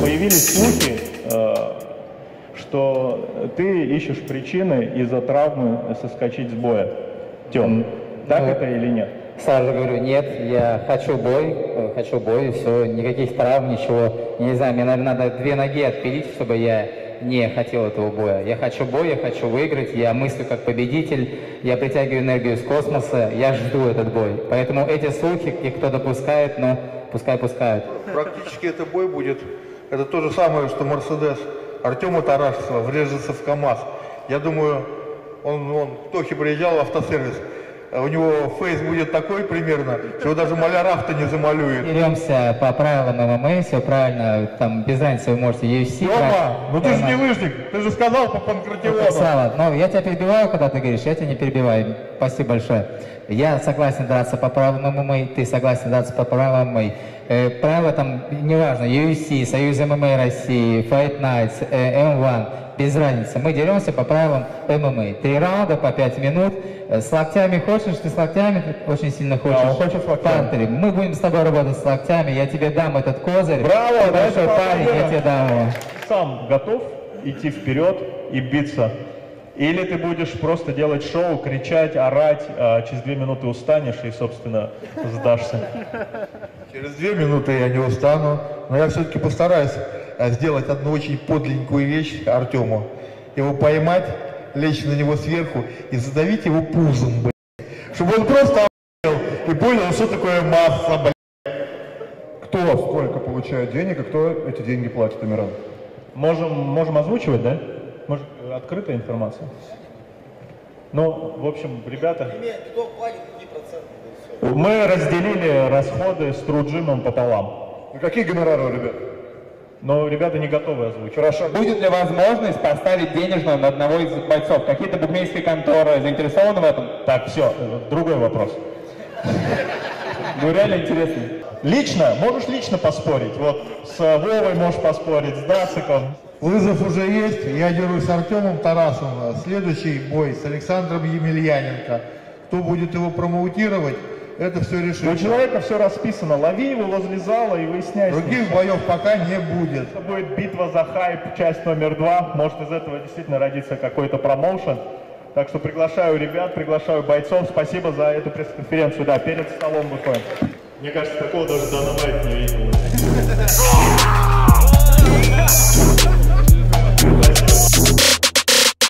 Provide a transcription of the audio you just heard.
Появились слухи, э, что ты ищешь причины из-за травмы соскочить с боя. Тем, так Ну, это или нет? Сразу говорю, нет, я хочу бой, э, хочу бой, все, никаких травм, ничего. Я не знаю, мне, наверное, надо две ноги отпилить, чтобы я не хотел этого боя. Я хочу бой, я хочу выиграть, я мыслю как победитель, я притягиваю энергию из космоса, я жду этот бой. Поэтому эти слухи, и кто допускает, ну, пускай пускают. Практически это бой будет. Это то же самое, что Мерседес Артема Тарасова врежется в КАМАЗ. Я думаю, он, он к Тохе приезжал в автосервис, у него фейс будет такой примерно, что его даже маляр-авто не замалюет. Беремся по правилам ММА, все правильно, там без разницы вы можете UFC. Рома, ну ты же не лыжник, ты же сказал по Панкратиону. Слава, ну я тебя перебиваю, когда ты говоришь, я тебя не перебиваю. Спасибо большое. Я согласен драться по правилам ММА, ты согласен драться по правилам ММА. Э, правила там, неважно, UFC, Союз ММА России, Fight Nights, э, M1, без разницы. Мы деремся по правилам ММА. Три раунда по пять минут. Э, С локтями хочешь, ты с локтями очень сильно хочешь. он хочет с локтями. Мы будем с тобой работать с локтями, я тебе дам этот козырь. Браво, Ты да, большой парень, я тебе дам его. Сам готов идти вперед и биться? Или ты будешь просто делать шоу, кричать, орать, а через две минуты устанешь и, собственно, сдашься? Через две минуты я не устану, но я все-таки постараюсь э, сделать одну очень подленькую вещь Артему. Его поймать, лечь на него сверху и задавить его пузом, блядь. Чтобы он просто охуел и понял, что такое масса, блядь. Кто сколько получает денег и кто эти деньги платит, Амиран? Можем, можем озвучивать, да? Может, открытая информация? Ну, в общем, ребята, Кто платит, какие проценты? мы разделили расходы с Труджимом пополам. Ну, какие гонорары, у ребят? Но ребята не готовы озвучить. Хорошо. Будет ли возможность поставить денежную на одного из бойцов? Какие-то букмекерские конторы заинтересованы в этом? Так, все, другой вопрос. Ну реально интересно. Лично, можешь лично поспорить. Вот с Вовой можешь поспорить, с Дациком. Вызов уже есть. Я дерусь с Артемом Тарасовым. Следующий бой с Александром Емельяненко. Кто будет его промоутировать, это все У решит. человека все расписано. Лови его возле зала и выясняй. Других боев пока не будет. Это будет битва за хайп, часть номер два. Может из этого действительно родится какой-то промоушен. Так что приглашаю ребят, приглашаю бойцов. Спасибо за эту пресс-конференцию. Да, перед столом выходим. Мне кажется, такого даже Дана Вайт не видел.